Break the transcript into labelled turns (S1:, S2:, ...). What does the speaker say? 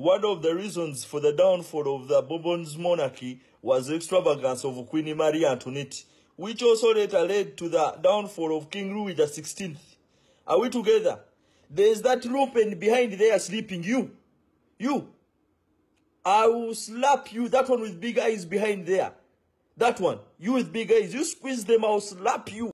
S1: one of the reasons for the downfall of the Bourbon's monarchy was the extravagance of Queen Marie Antoinette, which also later led to the downfall of King Louis XVI. Are we together? There's that rope and behind there sleeping. You, you, I will slap you. That one with big eyes behind there. That one, you with big eyes. You squeeze them, I'll slap you.